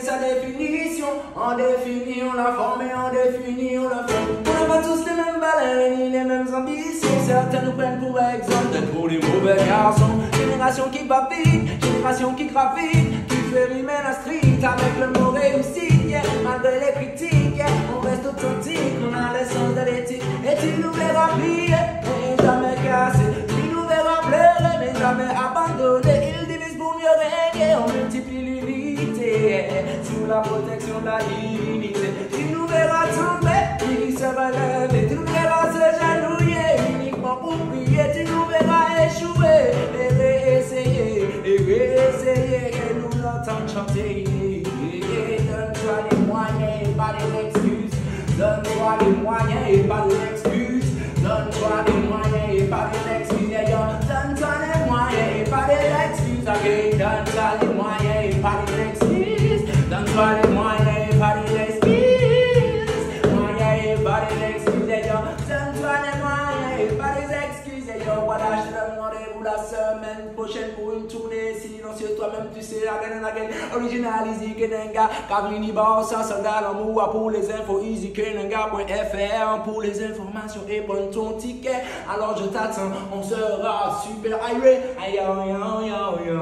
sa définition. En définit, on la forme et en définit, on la forme. On n'a pas tous les mêmes balais ni les mêmes ambitions. Certains nous prennent pour exemple d'être pour les mauvais garçons. Génération qui bat génération qui gravite, qui fait rimer la street avec le mot réussite. Malgré les critiques, on reste authentique, on a le sens de l'éthique. Et tu nous verras plier, mais jamais casser. Tu nous verras pleurer, mais jamais abandonner. Il divise pour mieux régner, on multiplie les La protection de la. Tu nous verras tomber, il se. Et tu nous verras se genouiller, uniquement pour prier. Nous verras échouer, et réessayer, et réessayer. Et nous l'entendre chanter. Donne-toi les moyens et pas des excuses. Donne-toi les moyens et pas des excuses. Donne-toi les moyens et pas des excuses. Donne-toi les moyens et pas des excuses. Donne-toi les moyens et pas des excuses. La semaine prochaine pour une tournée silencieuse. Toi-même, tu sais, again and. Original Easy Kenenga. Kabrini Bossa, soldat l'amour pour les infos. Easy Kenenga.fr pour les informations et prends ton ticket. Alors je t'attends, on sera super irate. Aïe, yo, yo, yo, yeah.